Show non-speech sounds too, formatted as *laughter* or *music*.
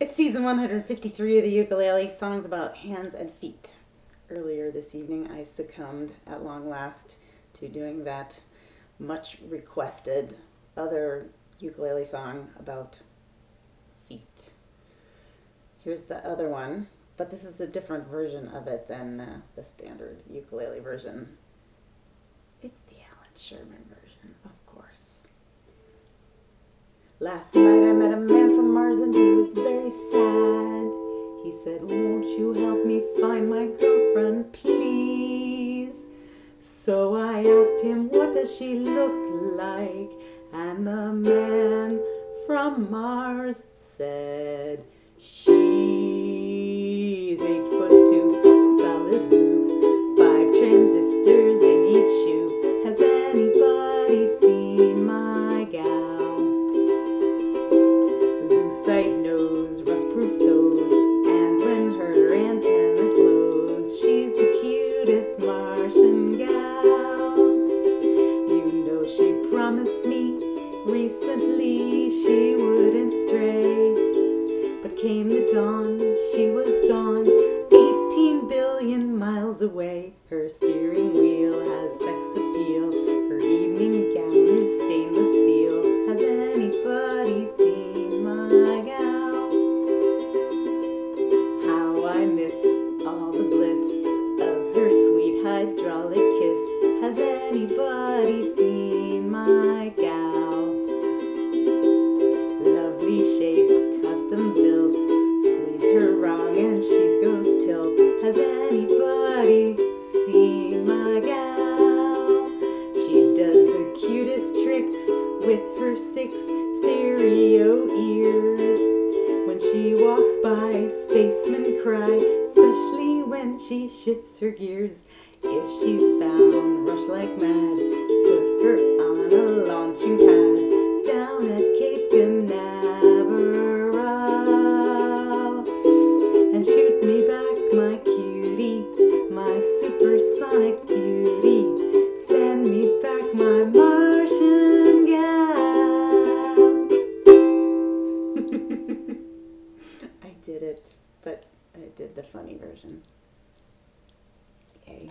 It's season 153 of the ukulele songs about hands and feet. Earlier this evening, I succumbed at long last to doing that much requested other ukulele song about feet. Here's the other one, but this is a different version of it than uh, the standard ukulele version. It's the Allan Sherman version, of course. Last night I met a man find my girlfriend, please? So I asked him, What does she look like? And the man from Mars said, She's away. Her by, cry, especially when she shifts her gears. If she's found, rush like mad, put her on a launching pad down at Cape Canaveral and shoot me back my cutie, my supersonic beauty. Send me back my Martian gal. *laughs* I did it, but I did the funny version. Yay.